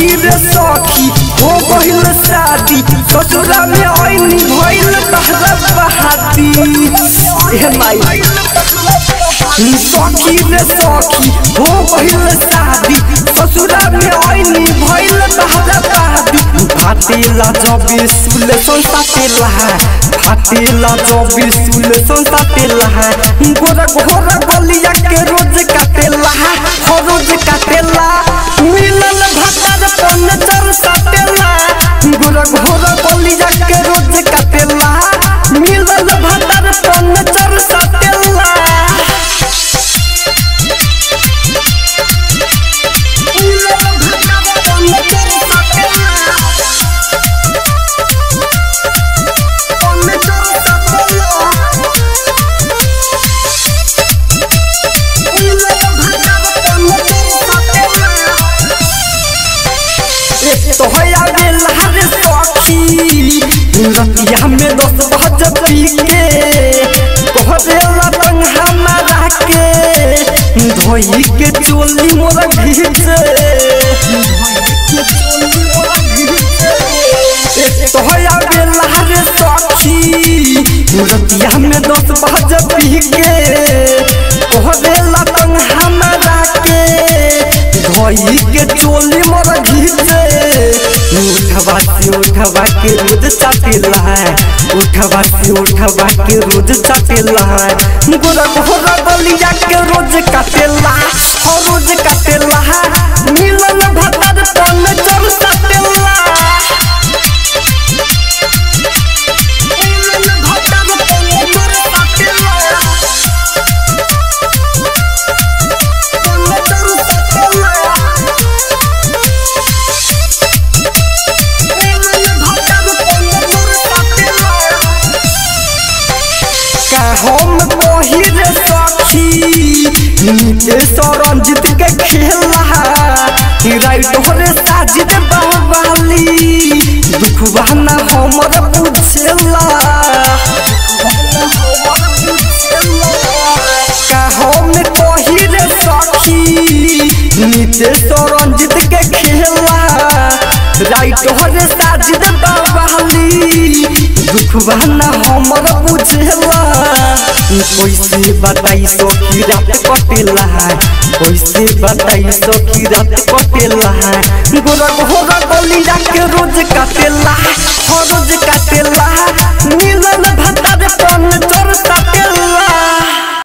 सखी रे सखी, हो गहिल शादी। ससुरा में आईनी भइल बहरा बहाती हे माई सखी रे सखी, हो गहिल शादी। ससुरा में आईनी भइल बहरा बहाती भाटीला जबी सुले संता तेला भाटीला जबी सुले संता तेला गोरा गोरा गलिया के रोज काटेला धोई के चोली मोरा घीचे में पी के के के चोली उठवा से उठवा के रोज चाटेला उठवा से उठवा के रोज चाटेला गोरा गोरा गलिया के रोज काटेला और रोज नितेश रंजित के खेला राइट होरे साजिद बावाली दुखवा ना हमर बुझेला का हम पहिर सखी नितेश रंजित के खेला राइट होरे साजिद बावाली दुखवा ना हमर बुझेला कैसे बताई सखी रात कटेला कैसे बताई सखी रात कटेला गोरा गोरा गलिया जाके रोज काटेला